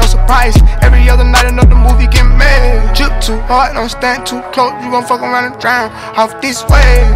no surprise. Every other night another movie get made. Jip too hard, don't stand too close, you gon' fuck around and drown off this way.